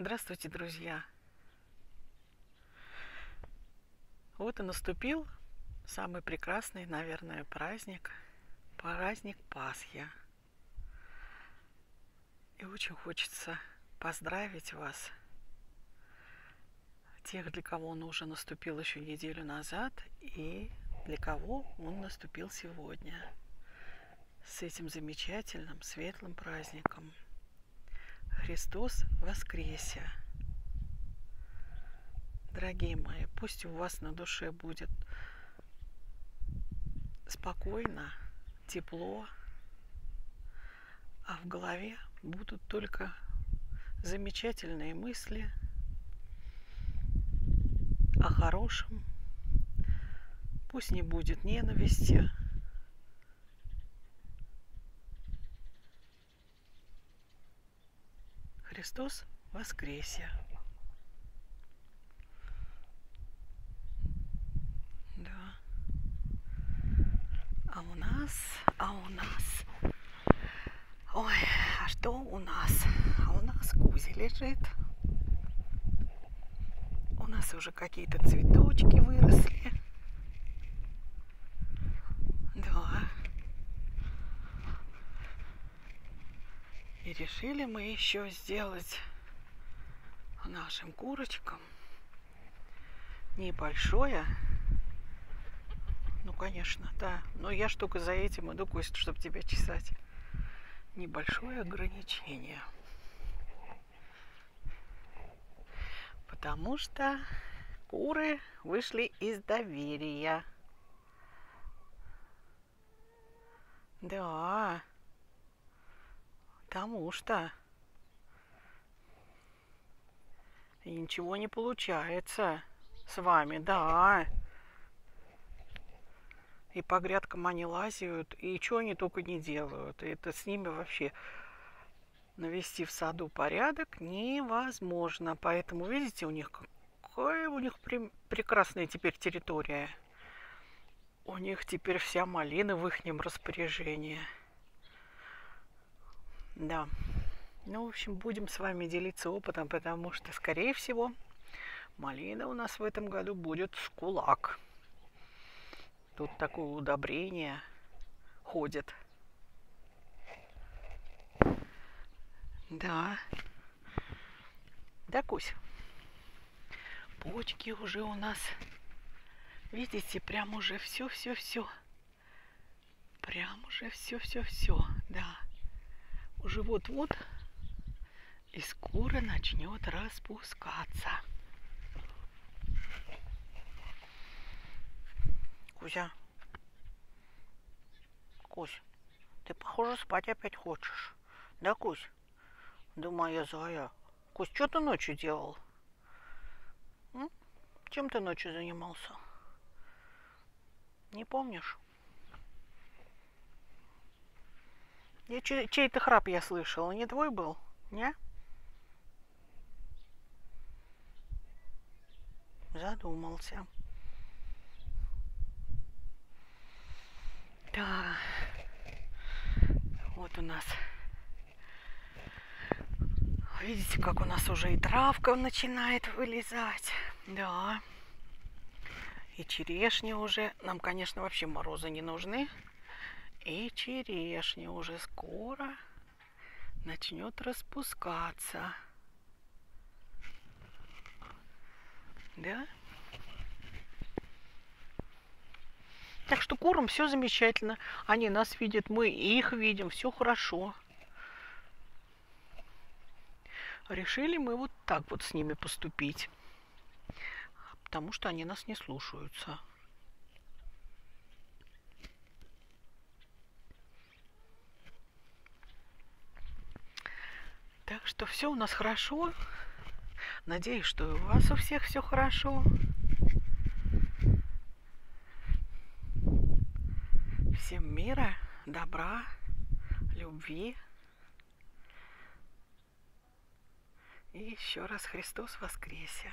Здравствуйте, друзья! Вот и наступил самый прекрасный, наверное, праздник. Праздник Пасхи. И очень хочется поздравить вас, тех, для кого он уже наступил еще неделю назад, и для кого он наступил сегодня, с этим замечательным, светлым праздником – Христос воскресе! Дорогие мои, пусть у вас на душе будет спокойно, тепло, а в голове будут только замечательные мысли о хорошем. Пусть не будет ненависти, Христос воскресе! Да. А у нас, а у нас, ой, а что у нас? А у нас Кузя лежит. У нас уже какие-то цветочки выросли. И решили мы еще сделать нашим курочкам небольшое. Ну, конечно, да. Но я только за этим иду, Кость, чтобы тебя чесать. Небольшое ограничение. Потому что куры вышли из доверия. Да. Потому что и ничего не получается с вами, да. И по грядкам они лазят, и что они только не делают. И это с ними вообще навести в саду порядок невозможно. Поэтому, видите, у них какая у них пре прекрасная теперь территория. У них теперь вся малина в их распоряжении. Да. Ну, в общем, будем с вами делиться опытом, потому что, скорее всего, малина у нас в этом году будет с кулак. Тут такое удобрение ходит. Да. Да, Кусь? Почки уже у нас, видите, прям уже все-все-все. Прям уже все-все-все, да уже вот-вот и скоро начнет распускаться. Кузя, Кузь, ты, похоже, спать опять хочешь. Да, Кузь? Да, моя зая. Кузь, что ты ночью делал? М? Чем ты ночью занимался? Не помнишь? Я чей-то храп я слышала. Не твой был? Не? Задумался. Да. Вот у нас. Видите, как у нас уже и травка начинает вылезать. Да. И черешня уже. Нам, конечно, вообще морозы не нужны. И черешня уже скоро начнет распускаться. Да? Так что курам все замечательно. Они нас видят, мы их видим, все хорошо. Решили мы вот так вот с ними поступить. Потому что они нас не слушаются. Так что все у нас хорошо. Надеюсь, что и у вас у всех все хорошо. Всем мира, добра, любви. И еще раз Христос воскресе!